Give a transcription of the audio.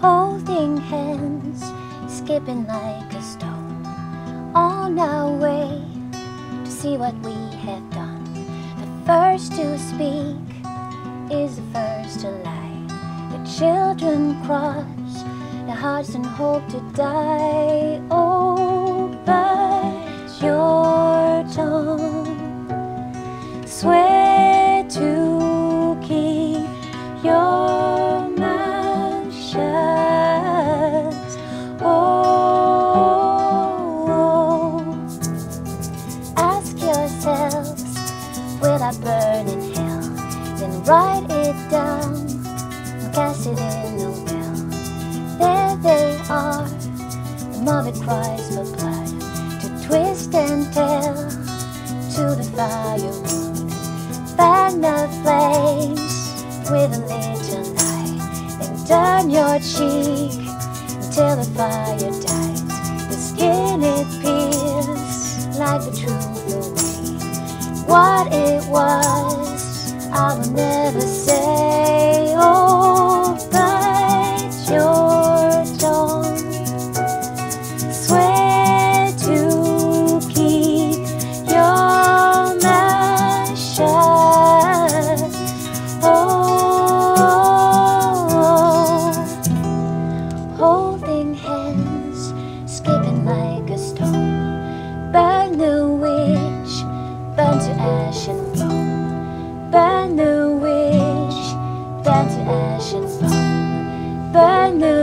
holding hands, skipping like a stone on our way to see what we have done. The first to speak is the first to lie. The children cross their hearts and hope to die. Oh, but your tongue swear Write it down, cast it in a well. There they are, the mother cries for blood. To twist and tell, to the firewood. Fan the flames with a little light. And turn your cheek until the fire dies. The skin it peels like the truth away. What it was, I will never. the